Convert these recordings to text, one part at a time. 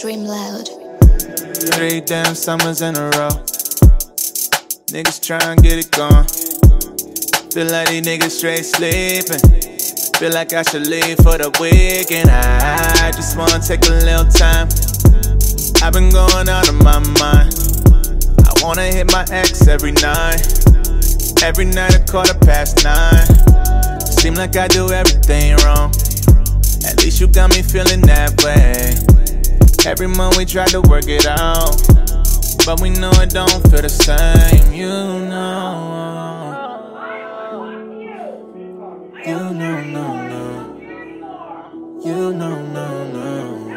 Dream loud. Three damn summers in a row. Niggas tryna get it going. Feel like these niggas straight sleeping. Feel like I should leave for the weekend. I just wanna take a little time. I've been going out of my mind. I wanna hit my ex every night. Every night a quarter past nine. Seem like I do everything wrong. At least you got me feeling that way. Every month we try to work it out. But we know it don't feel the same. You know. You know, no, no. You know, no, no.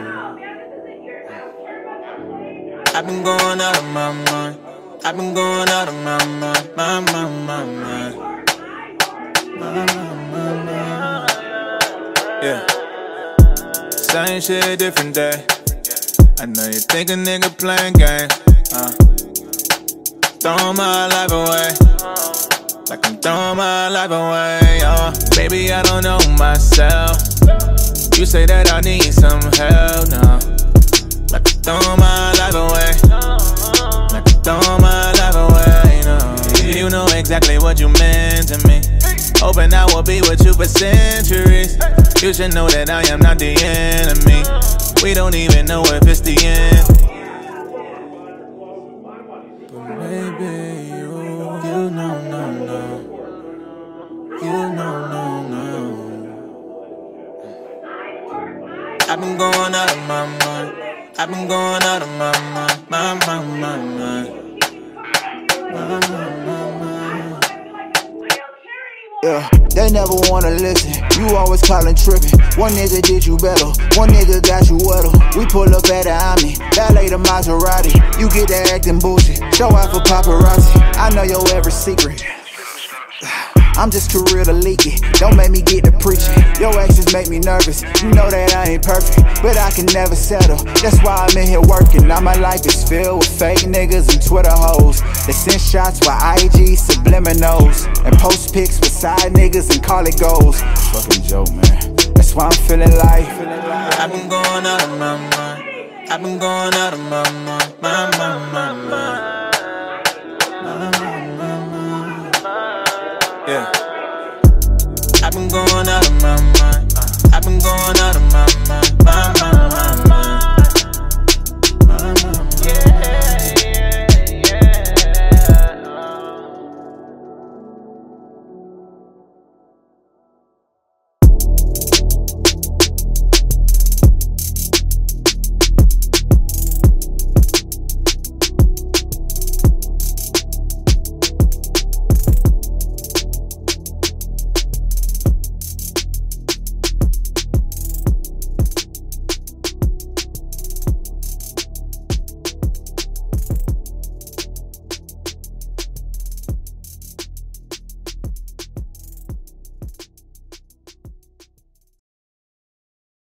I've been going out of my mind. I've been going out of my mind. My, my, my. My, my, my mind. Yeah. Same shit, different day. I know you think a nigga playing games. Uh. Throwing my life away. Like I'm throwing my life away. Oh, baby, I don't know myself. You say that I need some help now. Like I'm throwing my life away. Like I'm throwing my life away. No. You know exactly what you meant to me. Hoping I will be with you for centuries. You should know that I am not the enemy. We don't even know if it's the end. But maybe you, you know, no, no. You know, no, no. I've been going out of my mind. I've been going out of my mind. My, my, my mind. Yeah, they never wanna listen. You always callin' trippin'. One nigga did you better. One nigga got you wetter. We pull up at the Omni, valet the Maserati. You get that acting bullshit. Show out for paparazzi. I know your every secret. I'm just career to leak it. Don't make me get to preaching. Your actions make me nervous. You know that I ain't perfect, but I can never settle. That's why I'm in here working. Now my life is filled with fake niggas and Twitter hoes. They send shots by IG subliminals and post pics with side niggas and call it goals. Fucking joke, man. That's why I'm feeling like. I've been going out of my mind. I've been going out of my mind. My, my, my, mind. I've been going out of my mind. My mind.